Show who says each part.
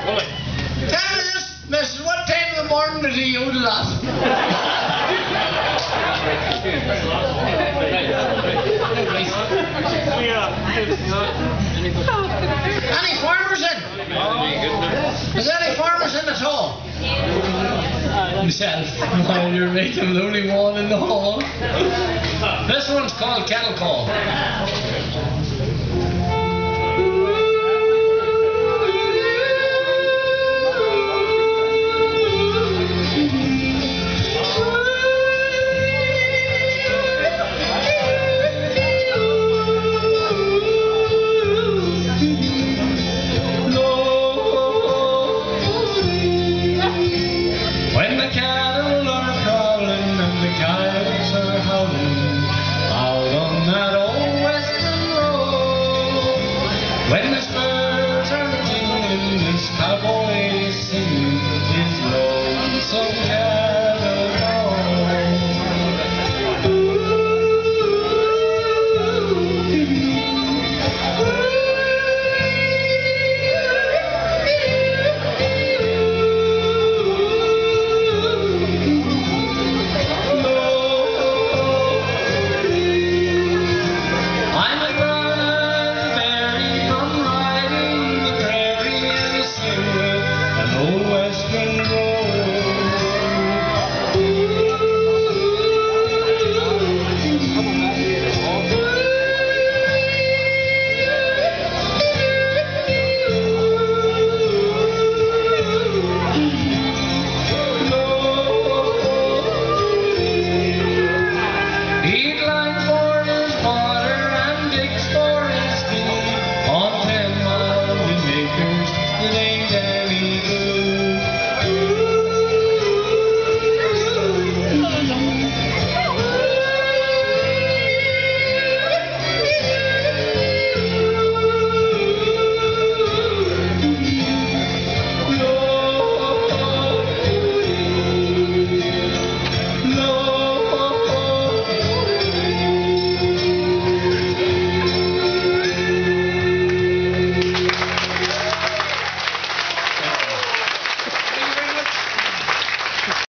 Speaker 1: Tell me this, missus, what time of the morning does he yodel at? Any farmers in? Is there any farmers in at all? Myself. You're making the only one in the hall. This one's called Cattle Call. When this merry moon.